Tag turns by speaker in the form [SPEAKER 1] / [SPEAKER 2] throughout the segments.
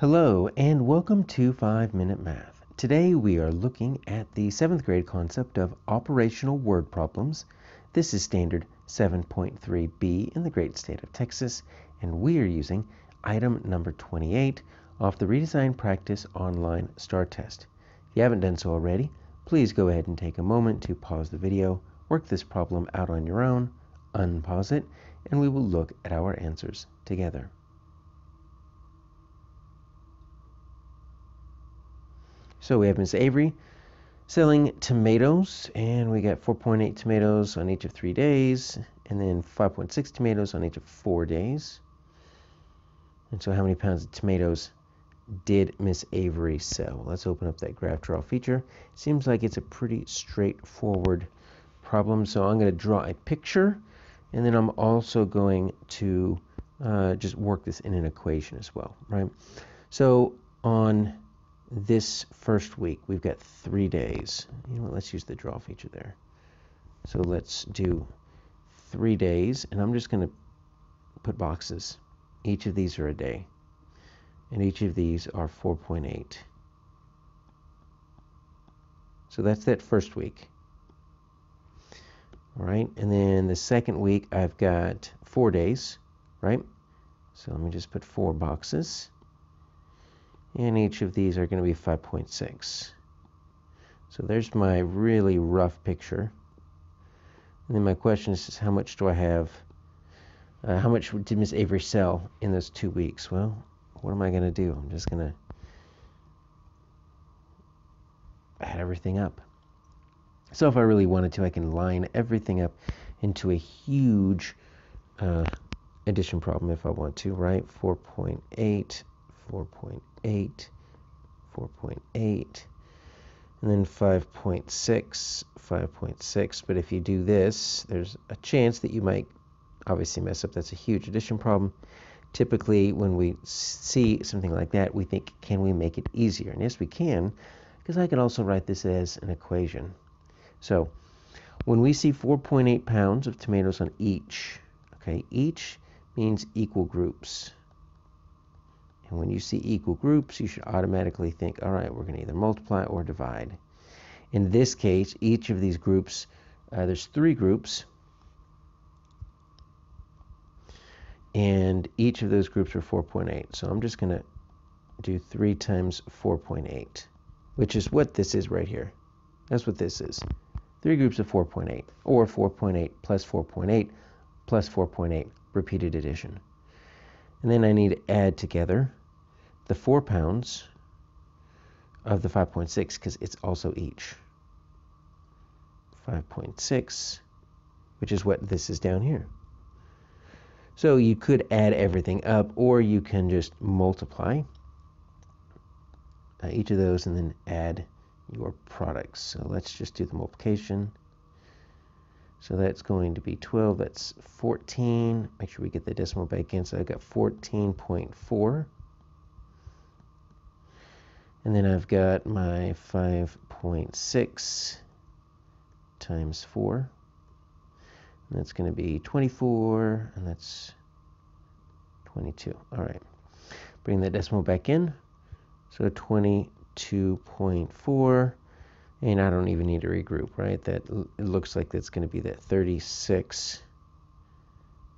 [SPEAKER 1] Hello and welcome to 5 Minute Math. Today we are looking at the 7th grade concept of operational word problems. This is standard 7.3b in the great state of Texas and we are using item number 28 off the Redesign Practice Online STAAR Test. If you haven't done so already, please go ahead and take a moment to pause the video, work this problem out on your own, unpause it, and we will look at our answers together. So we have Miss Avery selling tomatoes, and we got 4.8 tomatoes on each of three days, and then 5.6 tomatoes on each of four days. And so, how many pounds of tomatoes did Miss Avery sell? Let's open up that graph draw feature. Seems like it's a pretty straightforward problem. So, I'm going to draw a picture, and then I'm also going to uh, just work this in an equation as well, right? So, on this first week, we've got three days. You know what, let's use the draw feature there. So let's do three days, and I'm just going to put boxes. Each of these are a day, and each of these are 4.8. So that's that first week. All right, and then the second week, I've got four days, right? So let me just put four boxes and each of these are going to be 5.6. So there's my really rough picture. And then my question is, how much do I have? Uh, how much did Miss Avery sell in those two weeks? Well, what am I going to do? I'm just going to add everything up. So if I really wanted to, I can line everything up into a huge uh, addition problem if I want to, right? 4.8 4.8, 4.8, and then 5.6, 5.6. But if you do this, there's a chance that you might obviously mess up. That's a huge addition problem. Typically, when we see something like that, we think, can we make it easier? And yes, we can, because I can also write this as an equation. So, when we see 4.8 pounds of tomatoes on each, okay, each means equal groups. And when you see equal groups, you should automatically think, all right, we're going to either multiply or divide. In this case, each of these groups, uh, there's three groups, and each of those groups are 4.8. So I'm just going to do 3 times 4.8, which is what this is right here. That's what this is. Three groups of 4.8, or 4.8 plus 4.8 plus 4.8, repeated addition. And then I need to add together the 4 pounds of the 5.6 because it's also each. 5.6, which is what this is down here. So you could add everything up, or you can just multiply uh, each of those and then add your products. So let's just do the multiplication. So that's going to be 12, that's 14. Make sure we get the decimal back in. So I've got 14.4 and then I've got my 5.6 times 4. And that's going to be 24, and that's 22. All right. Bring that decimal back in. So 22.4. And I don't even need to regroup, right? That it looks like that's going to be that 36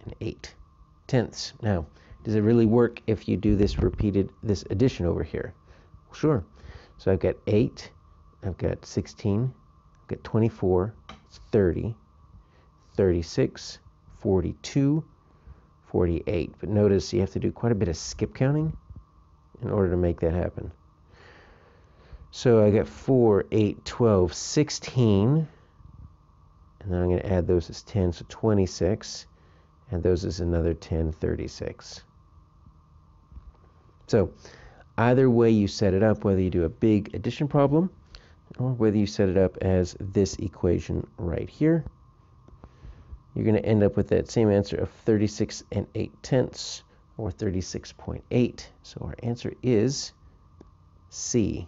[SPEAKER 1] and 8 tenths. Now, does it really work if you do this repeated, this addition over here? Sure. So I've got 8, I've got 16, I've got 24, 30, 36, 42, 48. But notice you have to do quite a bit of skip counting in order to make that happen. So I got 4, 8, 12, 16. And then I'm going to add those as 10, so 26. And those is another 10, 36. So Either way you set it up, whether you do a big addition problem or whether you set it up as this equation right here, you're going to end up with that same answer of 36 and 8 tenths or 36.8. So our answer is C.